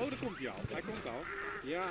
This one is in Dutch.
Oh, daar komt hij al. Hij komt al. Ja.